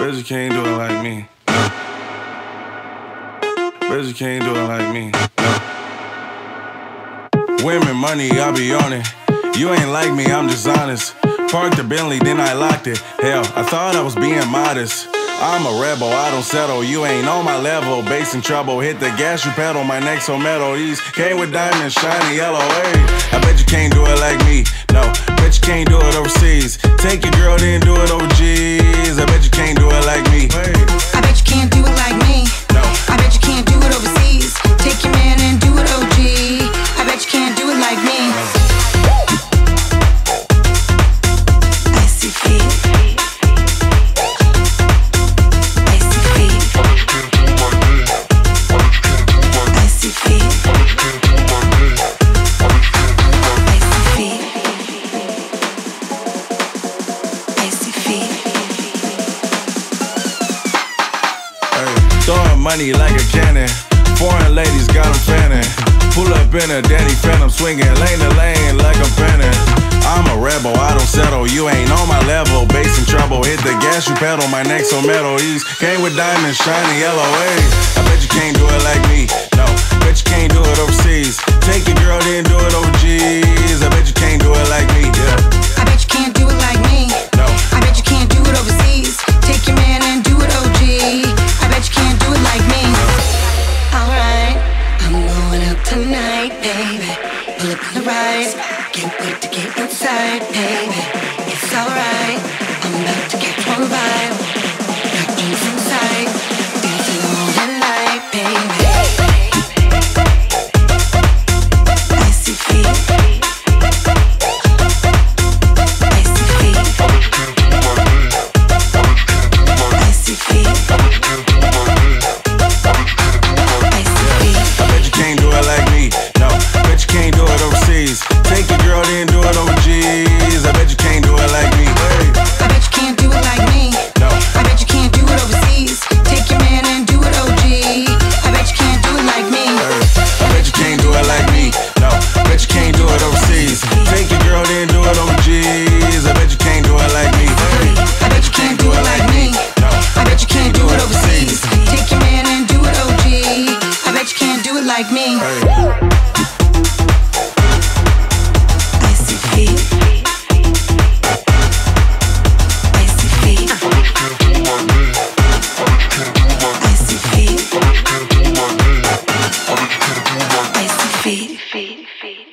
Bet you can't do it like me. No. Bet you can't do it like me. Women, money, I be on it. You ain't like me, I'm just honest. Parked the Bentley, then I locked it. Hell, I thought I was being modest. I'm a rebel, I don't settle. You ain't on my level, bass in trouble. Hit the gas, you pedal, my neck so metal. These came with diamonds, shiny yellow. Hey, I bet you can't do it like me. No, money like a cannon. Foreign ladies got them fanning. Pull up in a Danny Phantom swinging lane to lane like I'm fanning. I'm a rebel, I don't settle. You ain't on my level, bass in trouble. Hit the gas, you pedal, my neck so metal. These came with diamonds, shiny yellow. Hey, I bet you can't do it like me. No, bet you can't do it overseas. Take your girl, then do it over tonight, baby. Pull up on the ride. Can't wait to get inside, baby. Like me. hey. Icy feet. Feet. Icy feet. Feet.